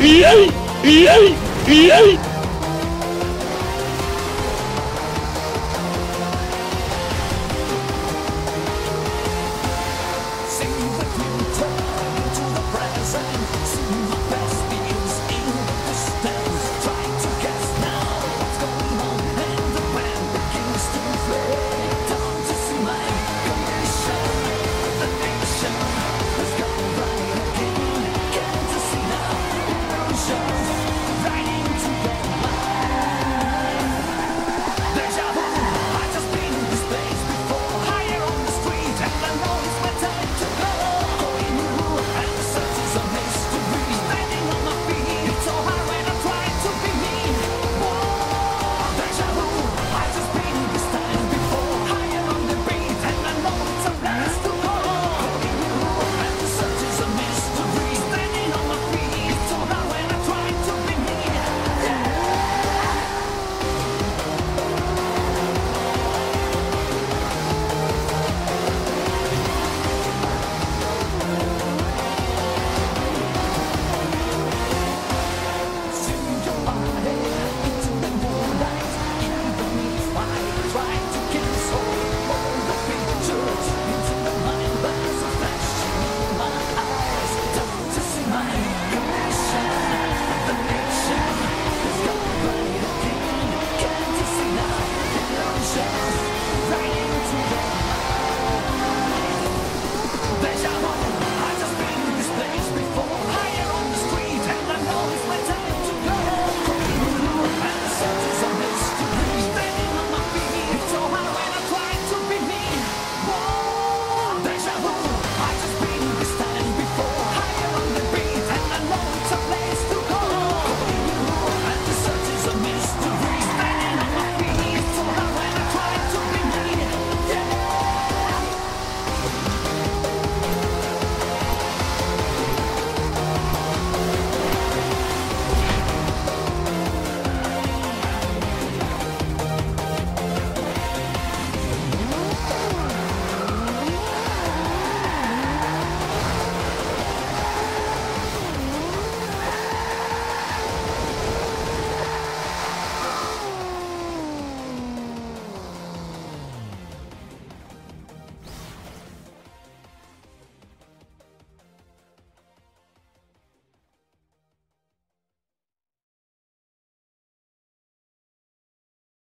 Yay! Yay! Yay!